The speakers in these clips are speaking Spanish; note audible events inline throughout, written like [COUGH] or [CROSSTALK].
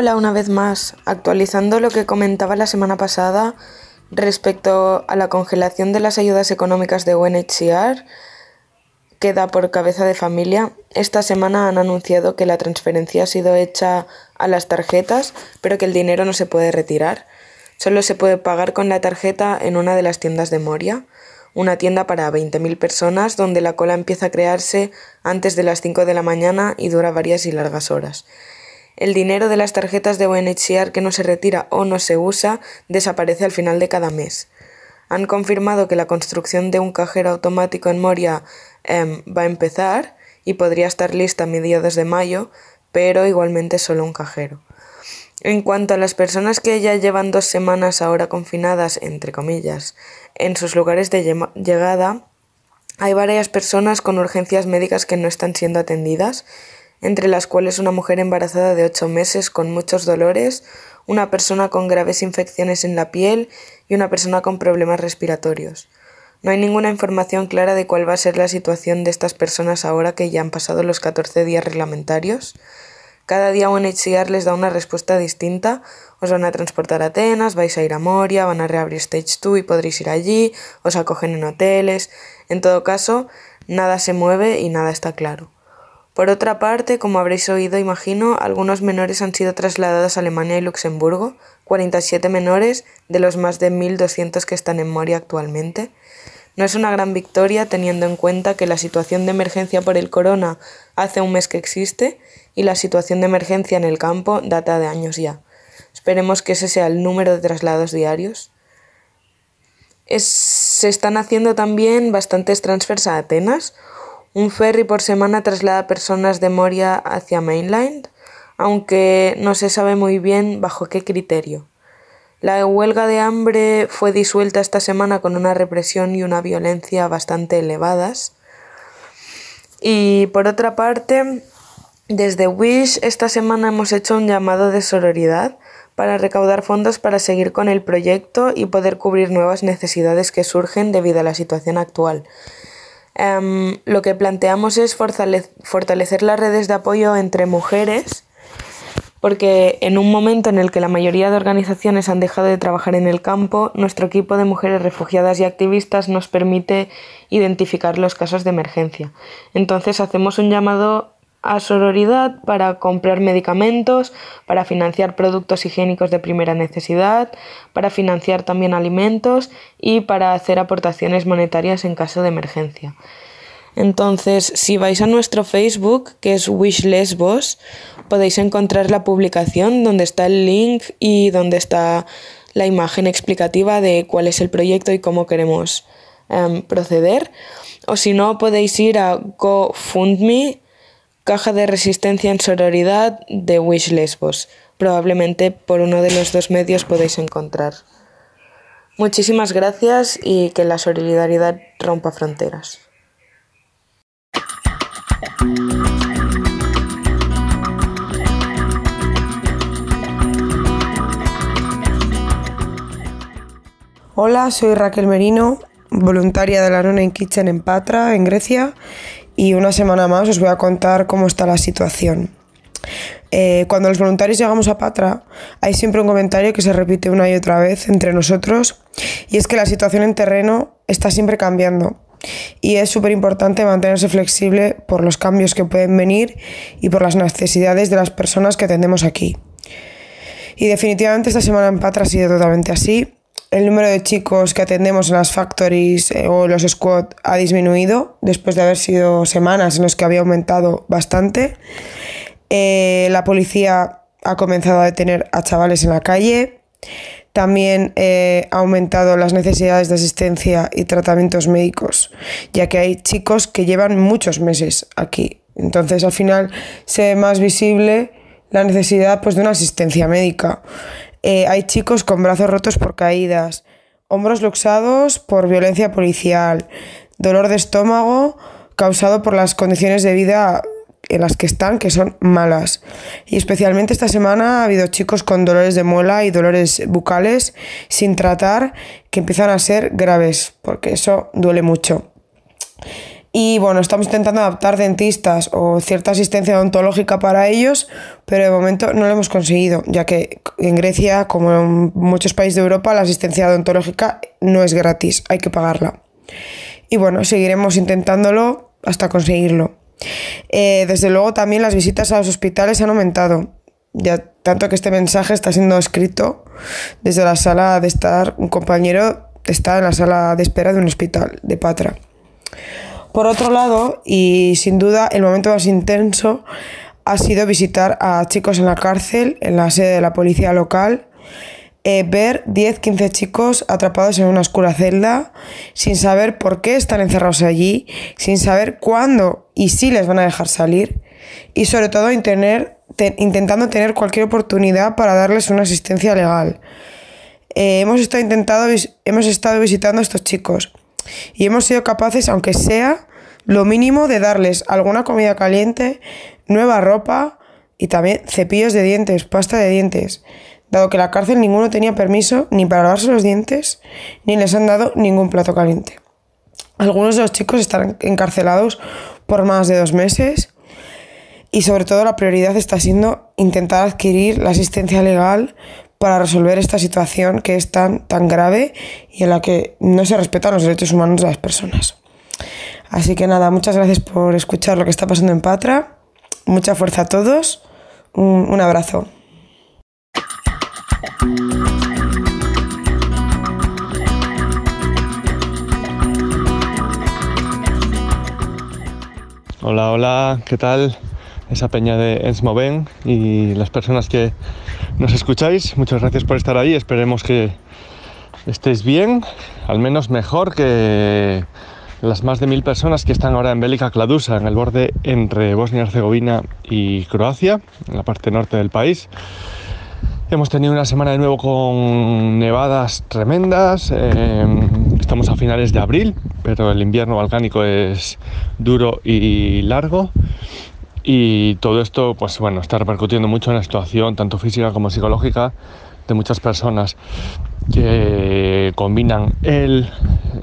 Hola, una vez más, actualizando lo que comentaba la semana pasada respecto a la congelación de las ayudas económicas de UNHCR, que da por cabeza de familia. Esta semana han anunciado que la transferencia ha sido hecha a las tarjetas, pero que el dinero no se puede retirar. Solo se puede pagar con la tarjeta en una de las tiendas de Moria, una tienda para 20.000 personas donde la cola empieza a crearse antes de las 5 de la mañana y dura varias y largas horas. El dinero de las tarjetas de UNHCR que no se retira o no se usa desaparece al final de cada mes. Han confirmado que la construcción de un cajero automático en Moria em, va a empezar y podría estar lista a mediados de mayo, pero igualmente solo un cajero. En cuanto a las personas que ya llevan dos semanas ahora confinadas, entre comillas, en sus lugares de llegada, hay varias personas con urgencias médicas que no están siendo atendidas entre las cuales una mujer embarazada de ocho meses con muchos dolores, una persona con graves infecciones en la piel y una persona con problemas respiratorios. No hay ninguna información clara de cuál va a ser la situación de estas personas ahora que ya han pasado los 14 días reglamentarios. Cada día UNHCR les da una respuesta distinta. Os van a transportar a Atenas, vais a ir a Moria, van a reabrir Stage 2 y podréis ir allí, os acogen en hoteles. En todo caso, nada se mueve y nada está claro. Por otra parte, como habréis oído, imagino, algunos menores han sido trasladados a Alemania y Luxemburgo, 47 menores de los más de 1.200 que están en Moria actualmente. No es una gran victoria teniendo en cuenta que la situación de emergencia por el corona hace un mes que existe y la situación de emergencia en el campo data de años ya. Esperemos que ese sea el número de traslados diarios. se están haciendo también bastantes transfers a Atenas, un ferry por semana traslada personas de Moria hacia Mainland, aunque no se sabe muy bien bajo qué criterio. La huelga de hambre fue disuelta esta semana con una represión y una violencia bastante elevadas. Y por otra parte, desde Wish esta semana hemos hecho un llamado de sororidad para recaudar fondos para seguir con el proyecto y poder cubrir nuevas necesidades que surgen debido a la situación actual. Em, lo que planteamos es fortalecer las redes de apoyo entre mujeres, porque en un momento en el que la mayoría de organizaciones han dejado de trabajar en el campo, nuestro equipo de mujeres refugiadas y activistas nos permite identificar los casos de emergencia. Entonces hacemos un llamado a sororidad para comprar medicamentos, para financiar productos higiénicos de primera necesidad, para financiar también alimentos y para hacer aportaciones monetarias en caso de emergencia. Entonces, si vais a nuestro Facebook, que es Wish Lesbos, podéis encontrar la publicación donde está el link y donde está la imagen explicativa de cuál es el proyecto y cómo queremos em, proceder. O si no, podéis ir a GoFundMe Caja de resistencia en sororidad de Wish Lesbos. Probablemente por uno de los dos medios podéis encontrar. Muchísimas gracias y que la solidaridad rompa fronteras. Hola, soy Raquel Merino, voluntaria de la Running Kitchen en Patra, en Grecia, y una semana más os voy a contar cómo está la situación. Eh, cuando los voluntarios llegamos a Patra, hay siempre un comentario que se repite una y otra vez entre nosotros, y es que la situación en terreno está siempre cambiando. Y es súper importante mantenerse flexible por los cambios que pueden venir y por las necesidades de las personas que atendemos aquí. Y definitivamente esta semana en Patra ha sido totalmente así el número de chicos que atendemos en las factories eh, o los squad ha disminuido después de haber sido semanas en las que había aumentado bastante. Eh, la policía ha comenzado a detener a chavales en la calle. También eh, ha aumentado las necesidades de asistencia y tratamientos médicos, ya que hay chicos que llevan muchos meses aquí. Entonces al final se ve más visible la necesidad pues, de una asistencia médica. Eh, hay chicos con brazos rotos por caídas, hombros luxados por violencia policial, dolor de estómago causado por las condiciones de vida en las que están, que son malas. Y especialmente esta semana ha habido chicos con dolores de muela y dolores bucales sin tratar que empiezan a ser graves, porque eso duele mucho. Y bueno, estamos intentando adaptar dentistas o cierta asistencia odontológica para ellos, pero de momento no lo hemos conseguido, ya que en Grecia, como en muchos países de Europa, la asistencia odontológica no es gratis, hay que pagarla. Y bueno, seguiremos intentándolo hasta conseguirlo. Eh, desde luego también las visitas a los hospitales han aumentado, ya tanto que este mensaje está siendo escrito desde la sala de estar, un compañero está en la sala de espera de un hospital de Patra. Por otro lado, y sin duda el momento más intenso ha sido visitar a chicos en la cárcel, en la sede de la policía local, eh, ver 10-15 chicos atrapados en una oscura celda, sin saber por qué están encerrados allí, sin saber cuándo y si les van a dejar salir, y sobre todo intentando tener cualquier oportunidad para darles una asistencia legal. Eh, hemos, estado intentado, hemos estado visitando a estos chicos y hemos sido capaces, aunque sea lo mínimo, de darles alguna comida caliente, nueva ropa y también cepillos de dientes, pasta de dientes, dado que la cárcel ninguno tenía permiso ni para lavarse los dientes, ni les han dado ningún plato caliente. Algunos de los chicos están encarcelados por más de dos meses y sobre todo la prioridad está siendo intentar adquirir la asistencia legal para resolver esta situación que es tan, tan grave y en la que no se respetan los derechos humanos de las personas. Así que nada, muchas gracias por escuchar lo que está pasando en Patra. Mucha fuerza a todos. Un, un abrazo. Hola, hola, ¿qué tal? Esa peña de Ensmoven y las personas que nos escucháis. Muchas gracias por estar ahí. Esperemos que estéis bien, al menos mejor que las más de mil personas que están ahora en Bélica Kladusa, en el borde entre Bosnia y Herzegovina y Croacia, en la parte norte del país. Hemos tenido una semana de nuevo con nevadas tremendas. Em, estamos a finales de abril, pero el invierno balcánico es duro y largo. Y todo esto, pues bueno, está repercutiendo mucho en la situación, tanto física como psicológica, de muchas personas que combinan el,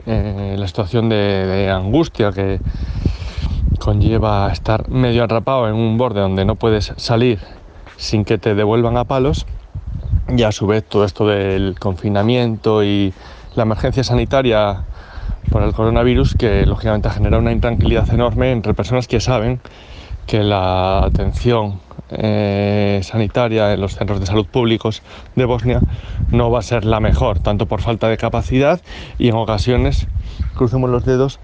eh, la situación de, angustia que conlleva estar medio atrapado en un borde donde no puedes salir sin que te devuelvan a palos, y a su vez todo esto del confinamiento y la emergencia sanitaria por el coronavirus que lógicamente genera una intranquilidad enorme entre personas que saben que la atención eh, sanitaria en los centros de salud públicos de Bosnia no va a ser la mejor, tanto por falta de capacidad y en ocasiones, crucemos los dedos,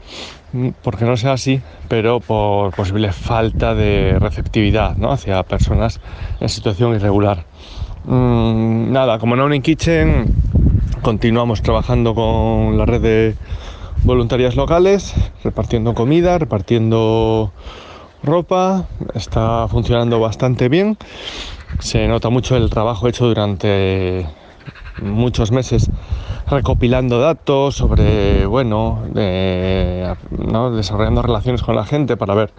mm, porque no sea así, pero por posible falta de receptividad hacia personas en situación irregular. Mm, nada, como No Kitchen, continuamos trabajando con la red de voluntarias locales, repartiendo comida, repartiendo ropa, está funcionando bastante bien. Se nota mucho el trabajo hecho durante muchos meses recopilando datos sobre, bueno, desarrollando relaciones con la gente para ver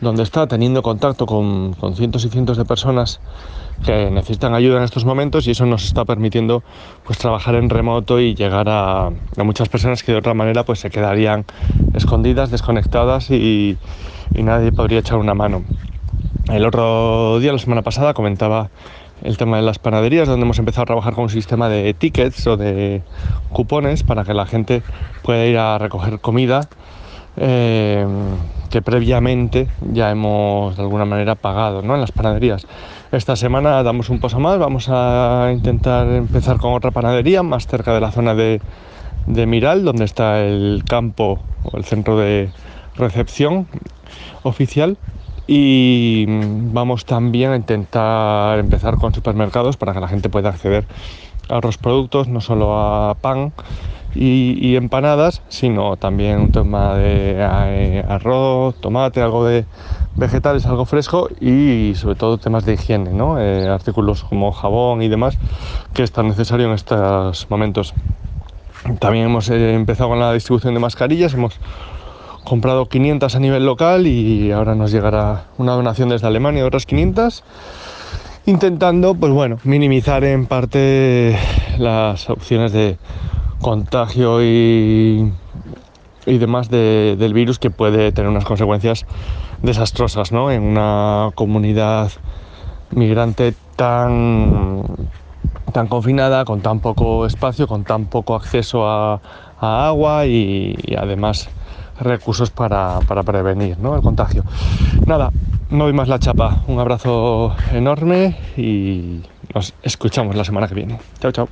dónde está, teniendo contacto con, cientos y cientos de personas que necesitan ayuda en estos momentos y eso nos está permitiendo pues trabajar en remoto y llegar a, muchas personas que de otra manera pues se quedarían escondidas, desconectadas y nadie podría echar una mano. El otro día, la semana pasada, comentaba el tema de las panaderías, donde hemos empezado a trabajar con un sistema de tickets o de cupones para que la gente pueda ir a recoger comida eh, que previamente ya hemos de alguna manera pagado ¿no? en las panaderías. Esta semana damos un paso más, vamos a intentar empezar con otra panadería más cerca de la zona de, de Miral, donde está el campo o el centro de recepción oficial y vamos también a intentar empezar con supermercados para que la gente pueda acceder a otros productos, no solo a pan y, empanadas, sino también un tema de eh, arroz, tomate, algo de vegetales, algo fresco y sobre todo temas de higiene, ¿no? Eh, artículos como jabón y demás que es tan necesario en estos momentos. También hemos eh, empezado con la distribución de mascarillas, hemos comprado 500 a nivel local y ahora nos llegará una donación desde Alemania de otras 500 intentando pues bueno minimizar en parte las opciones de contagio y, y demás del virus que puede tener unas consecuencias desastrosas ¿no? en una comunidad migrante tan, tan confinada, con tan poco espacio, con tan poco acceso a, agua y, además recursos para, prevenir el contagio. Nada, no doy más la chapa. Un abrazo enorme y nos escuchamos la semana que viene. Chao, chao.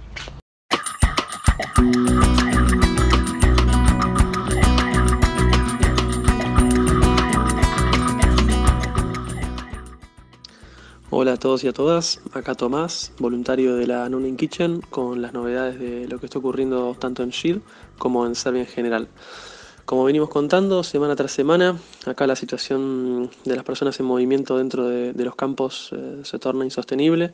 Hola a todos y a todas, acá Tomás, voluntario de la Nooning Kitchen, con las novedades de lo que está ocurriendo tanto en Shield como en Serbia en general. Como venimos contando semana tras semana, acá la situación de las personas en movimiento dentro de, los campos eh, se torna insostenible.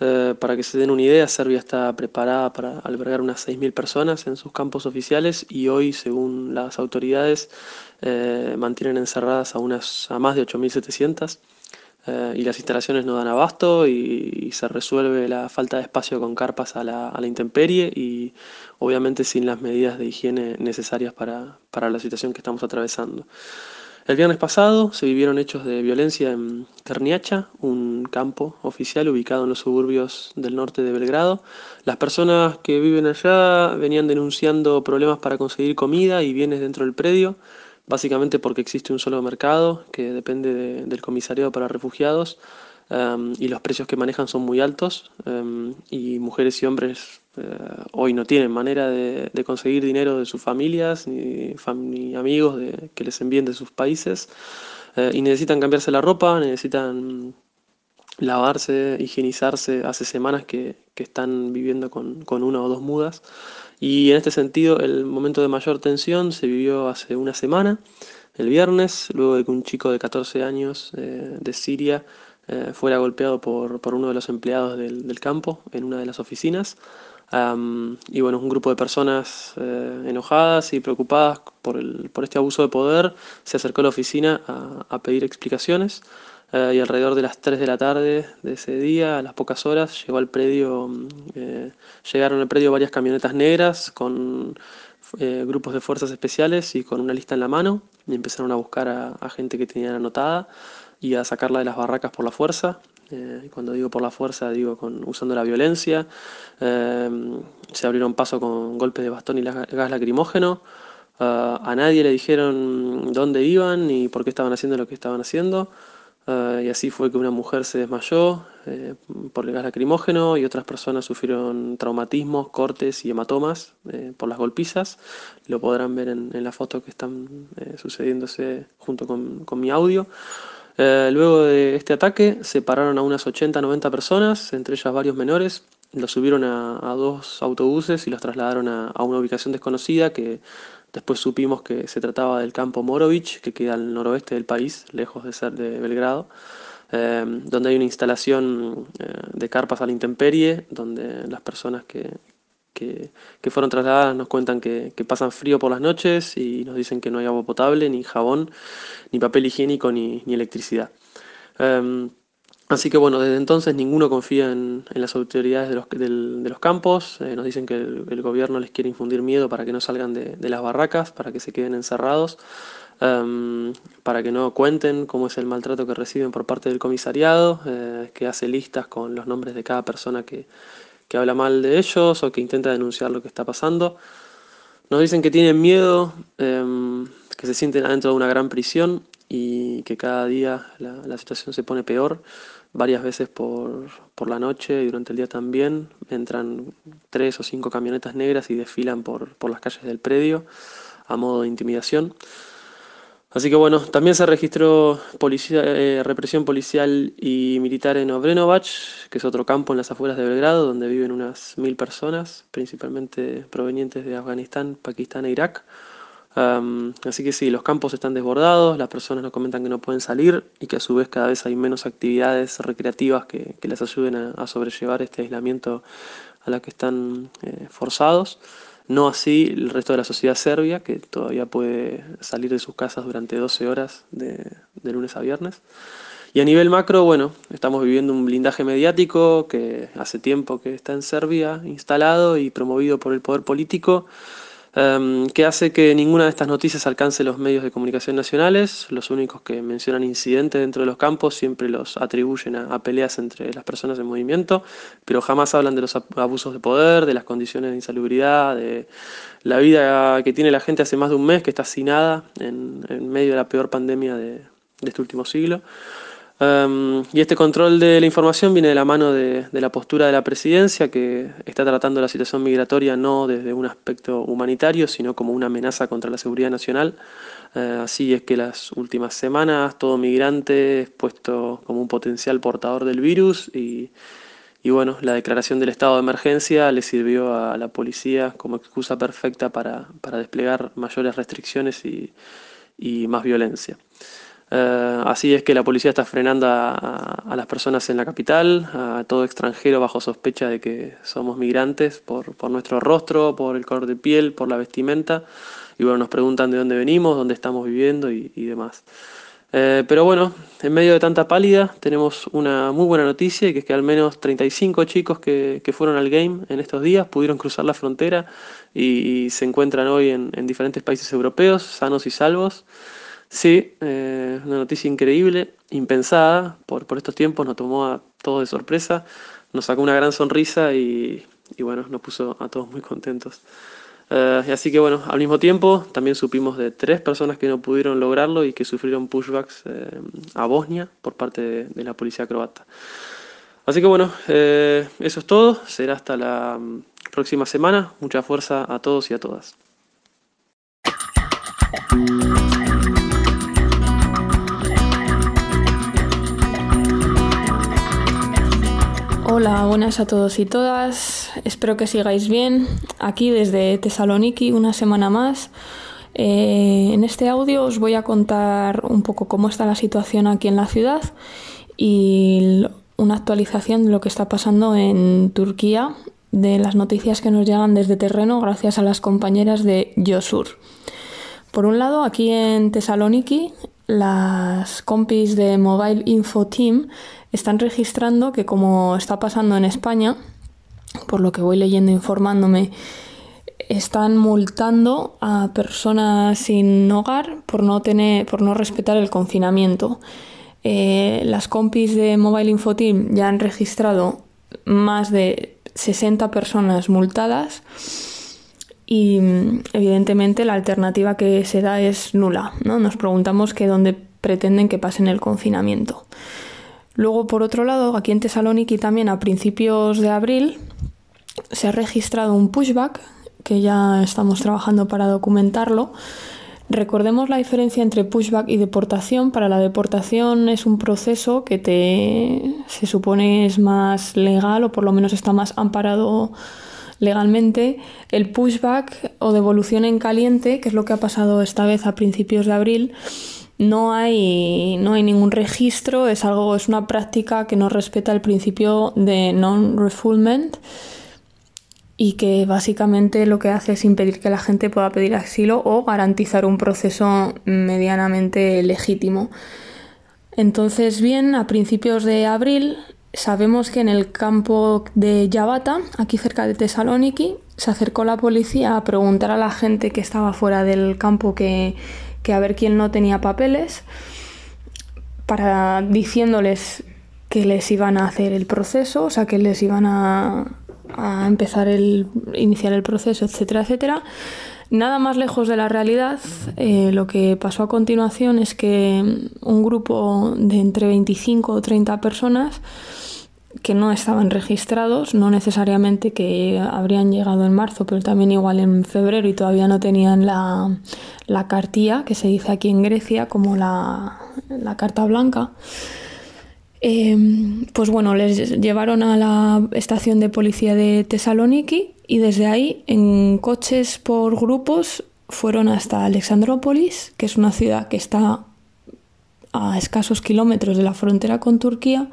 Eh, para que se den una idea, Serbia está preparada para albergar unas 6.000 personas en sus campos oficiales y hoy, según las autoridades, eh, mantienen encerradas a, unas, a más de 8.700. Eh, y las instalaciones no dan abasto y, se resuelve la falta de espacio con carpas a la, intemperie y obviamente sin las medidas de higiene necesarias para, la situación que estamos atravesando. El viernes pasado se vivieron hechos de violencia en Terniacha, un campo oficial ubicado en los suburbios del norte de Belgrado. Las personas que viven allá venían denunciando problemas para conseguir comida y bienes dentro del predio básicamente porque existe un solo mercado que depende del comisariado para refugiados em, y los precios que manejan son muy altos em, y mujeres y hombres eh, hoy no tienen manera de, conseguir dinero de sus familias ni, amigos que les envíen de sus países eh, y necesitan cambiarse la ropa, necesitan lavarse, higienizarse. Hace semanas que, están viviendo con, con una o dos mudas y en este sentido, el momento de mayor tensión se vivió hace una semana, el viernes, luego de que un chico de 14 años eh, de Siria eh, fuera golpeado por, uno de los empleados del, campo en una de las oficinas. Y bueno, un grupo de personas eh, enojadas y preocupadas por, por este abuso de poder se acercó a la oficina a, a pedir explicaciones. Eh, y alrededor de las 3 de la tarde de ese día, a las pocas horas, llegó al predio, mm, eh, llegaron al predio varias camionetas negras con eh, grupos de fuerzas especiales y con una lista en la mano y empezaron a buscar a, gente que tenían anotada y a sacarla de las barracas por la fuerza. Y cuando digo por la fuerza, digo con, usando la violencia. se abrieron paso con golpes de bastón y gas lacrimógeno. a nadie le dijeron dónde iban ni por qué estaban haciendo lo que estaban haciendo. Ah, y así fue que una mujer se desmayó eh, por el gas lacrimógeno y otras personas sufrieron traumatismos, cortes y hematomas eh, por las golpizas. Lo podrán ver en, la foto que están eh, sucediéndose junto con, mi audio. Luego de este ataque separaron a unas 80-90 personas, entre ellas varios menores. Los subieron a, dos autobuses y los trasladaron a, a una ubicación desconocida que Después supimos que se trataba del campo Morovich, que queda al noroeste del país, lejos de ser de Belgrado, eh, donde hay una instalación eh, de carpas a la intemperie, donde las personas que, fueron trasladadas nos cuentan que, pasan frío por las noches y nos dicen que no hay agua potable, ni jabón, ni papel higiénico, ni, electricidad. Eh, Así que bueno, desde entonces ninguno confía en, las autoridades de los, de los campos, eh, nos dicen que el, gobierno les quiere infundir miedo para que no salgan de, las barracas, para que se queden encerrados, em, para que no cuenten cómo es el maltrato que reciben por parte del comisariado, eh, que hace listas con los nombres de cada persona que, habla mal de ellos o que intenta denunciar lo que está pasando. Nos dicen que tienen miedo, em, que se sienten adentro de una gran prisión y que cada día la, situación se pone peor. Varias veces por, la noche y durante el día también entran tres o cinco camionetas negras y desfilan por, las calles del predio a modo de intimidación. Así que bueno, también se registró eh, represión policial y militar en Obrenovac, que es otro campo en las afueras de Belgrado, donde viven unas mil personas, principalmente provenientes de Afganistán, Pakistán e Irak así que sí, los campos están desbordados, las personas nos comentan que no pueden salir y que a su vez cada vez hay menos actividades recreativas que, les ayuden a, sobrellevar este aislamiento a la que están eh, forzados. No así el resto de la sociedad serbia, que todavía puede salir de sus casas durante 12 horas de, de lunes a viernes. Y a nivel macro, bueno, estamos viviendo un blindaje mediático que hace tiempo que está en Serbia instalado y promovido por el poder político em, que hace que ninguna de estas noticias alcance los medios de comunicación nacionales. Los únicos que mencionan incidentes dentro de los campos siempre los atribuyen a, peleas entre las personas en movimiento, pero jamás hablan de los abusos de poder, de las condiciones de insalubridad, de la vida que tiene la gente hace más de un mes, que está hacinada en, en medio de la peor pandemia de, de este último siglo. Em, y este control de la información viene de la mano de, la postura de la presidencia, que está tratando la situación migratoria no desde un aspecto humanitario, sino como una amenaza contra la seguridad nacional. Eh, así es que las últimas semanas todo migrante es puesto como un potencial portador del virus y, bueno, la declaración del estado de emergencia le sirvió a la policía como excusa perfecta para, desplegar mayores restricciones y más violencia. Eh, así es que la policía está frenando a, las personas en la capital, a todo extranjero bajo sospecha de que somos migrantes por, nuestro rostro, por el color de piel, por la vestimenta. Y bueno, nos preguntan de dónde venimos, dónde estamos viviendo y, demás. Eh, pero bueno, en medio de tanta pálida tenemos una muy buena noticia, que es que al menos 35 chicos que, fueron al game en estos días pudieron cruzar la frontera y, se encuentran hoy en diferentes países europeos, sanos y salvos. Sí, eh, una noticia increíble, impensada por, por estos tiempos, nos tomó a todos de sorpresa, nos sacó una gran sonrisa y, bueno, nos puso a todos muy contentos. Eh, así que bueno, al mismo tiempo también supimos de tres personas que no pudieron lograrlo y que sufrieron pushbacks eh, a Bosnia por parte de, la policía croata. Así que bueno, eso es todo, será hasta la mm, próxima semana, mucha fuerza a todos y a todas. Hola, buenas a todos y todas. Espero que sigáis bien. Aquí desde Tesaloniki, una semana más. Eh, en este audio os voy a contar un poco cómo está la situación aquí en la ciudad y una actualización de lo que está pasando en Turquía, de las noticias que nos llegan desde terreno gracias a las compañeras de Yosur. Por un lado, aquí en Tesaloniki, las compis de Mobile Info Team están registrando que como está pasando en España, por lo que voy leyendo informándome, están multando a personas sin hogar por no tener, por no respetar el confinamiento. Eh, las compis de Mobile Info Team ya han registrado más de 60 personas multadas y evidentemente la alternativa que se da es nula. ¿no? Nos preguntamos que dónde pretenden que pasen el confinamiento. Luego, por otro lado, aquí en Tesaloniki también a principios de abril se ha registrado un pushback que ya estamos trabajando para documentarlo. Recordemos la diferencia entre pushback y deportación. Para la deportación es un proceso que te, se supone es más legal o por lo menos está más amparado legalmente el pushback o devolución en caliente, que es lo que ha pasado esta vez a principios de abril, no hay, no hay ningún registro, es algo, es una práctica que no respeta el principio de non-refoulement y que básicamente lo que hace es impedir que la gente pueda pedir asilo o garantizar un proceso medianamente legítimo. Entonces, bien, a principios de abril Sabemos que en el campo de Yavata, aquí cerca de Tesaloniki, se acercó la policía a preguntar a la gente que estaba fuera del campo que, a ver quién no tenía papeles, para diciéndoles que les iban a hacer el proceso, o sea, que les iban a, a empezar el iniciar el proceso, etcétera, etcétera. Nada más lejos de la realidad, eh, lo que pasó a continuación es que un grupo de entre 25 o 30 personas que no estaban registrados, no necesariamente que habrían llegado en marzo, pero también igual en febrero y todavía no tenían la, la cartilla, que se dice aquí en Grecia como la, la carta blanca. Em, pues bueno, les llevaron a la estación de policía de Tesaloniki y desde ahí, en coches por grupos, fueron hasta Alexandrópolis, que es una ciudad que está a escasos kilómetros de la frontera con Turquía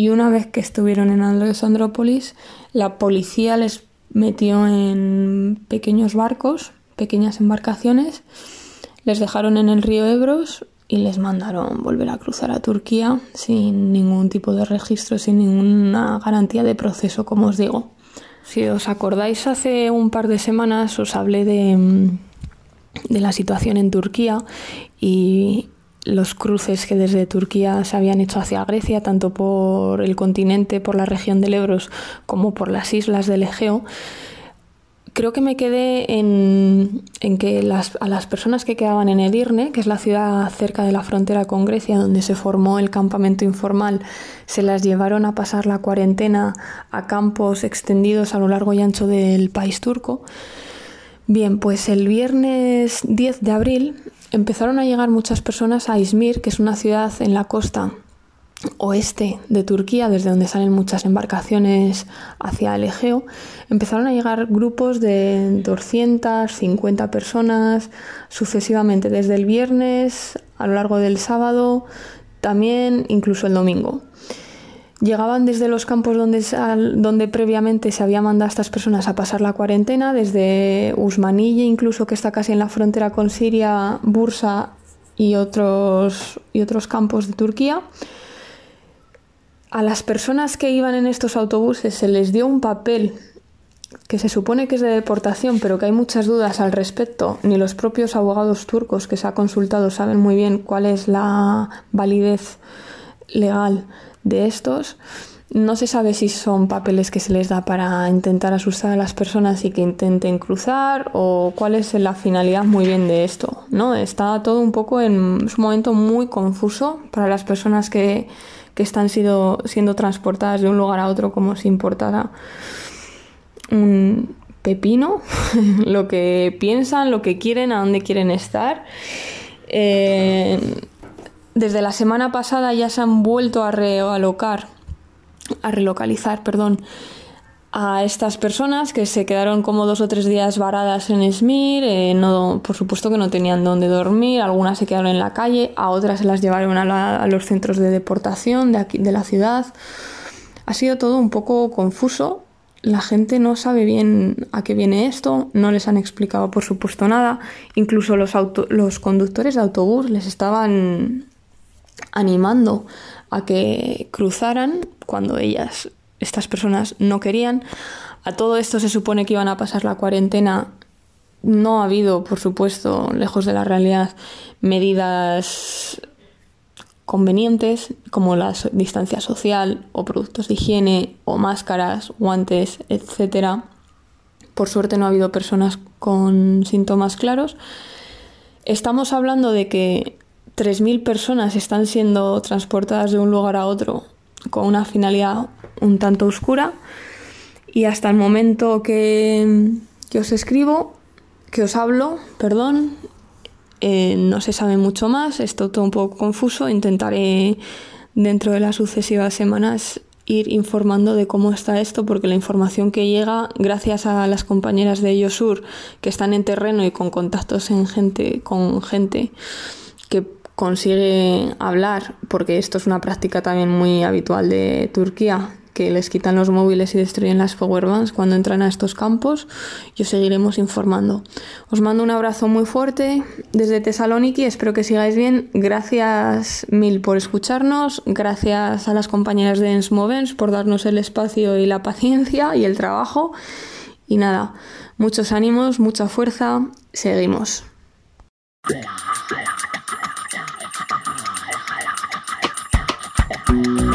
y una vez que estuvieron en Alexandrópolis, la policía les metió en pequeños barcos, pequeñas embarcaciones, les dejaron en el río Ebros y les mandaron volver a cruzar a Turquía sin ningún tipo de registro, sin ninguna garantía de proceso, como os digo. Si os acordáis, hace un par de semanas os hablé de, mm, de la situación en Turquía y los cruces que desde Turquía se habían hecho hacia Grecia, tanto por el continente, por la región del Ebro, como por las islas del Egeo creo que me quedé en, que las, a las personas que quedaban en Edirne, que es la ciudad cerca de la frontera con Grecia, donde se formó el campamento informal, se las llevaron a pasar la cuarentena a campos extendidos a lo largo y ancho del país turco. Bien, pues el viernes 10 de abril empezaron a llegar muchas personas a Izmir, que es una ciudad en la costa oeste de Turquía, desde donde salen muchas embarcaciones hacia el Egeo, empezaron a llegar grupos de 250 personas sucesivamente, desde el viernes a lo largo del sábado, también incluso el domingo. Llegaban desde los campos donde, previamente se había mandado a estas personas a pasar la cuarentena, desde Usmanille, incluso que está casi en la frontera con Siria, Bursa y otros, y otros campos de Turquía a las personas que iban en estos autobuses se les dio un papel que se supone que es de deportación, pero que hay muchas dudas al respecto. Ni los propios abogados turcos que se ha consultado saben muy bien cuál es la validez legal de estos. No se sabe si son papeles que se les da para intentar asustar a las personas y que intenten cruzar o cuál es la finalidad muy bien de esto. ¿no? Está todo un poco en un momento muy confuso para las personas que que están siendo transportadas de un lugar a otro como si importara un pepino, [LAUGHS] lo que piensan, lo que quieren, a dónde quieren estar. Eh, desde la semana pasada ya se han vuelto a realocar, a relocalizar, perdón, a estas personas que se quedaron como dos o tres días varadas en Esmir, eh, no, por supuesto que no tenían dónde dormir, algunas se quedaron en la calle, a otras se las llevaron a, los centros de deportación de, aquí, de la ciudad. Ha sido todo un poco confuso, la gente no sabe bien a qué viene esto, no les han explicado por supuesto nada, incluso los, los conductores de autobús les estaban animando a que cruzaran cuando ellas estas personas no querían. A todo esto se supone que iban a pasar la cuarentena. No ha habido, por supuesto, lejos de la realidad, medidas convenientes como la distancia social o productos de higiene o máscaras, guantes, etc. Por suerte no ha habido personas con síntomas claros. Estamos hablando de que 3.000 personas están siendo transportadas de un lugar a otro con una finalidad un tanto oscura. Y hasta el momento que, os escribo, que os hablo, perdón, eh, no se sabe mucho más, esto todo un poco confuso, intentaré dentro de las sucesivas semanas ir informando de cómo está esto, porque la información que llega, gracias a las compañeras de Yosur que están en terreno y con contactos en gente, con gente que consigue hablar, porque esto es una práctica también muy habitual de Turquía, que les quitan los móviles y destruyen las powerbanks cuando entran a estos campos, yo seguiremos informando. Os mando un abrazo muy fuerte desde Tesaloniki, espero que sigáis bien. Gracias mil por escucharnos, gracias a las compañeras de Ensmovens por darnos el espacio y la paciencia y el trabajo. Y nada, muchos ánimos, mucha fuerza, seguimos. Bye.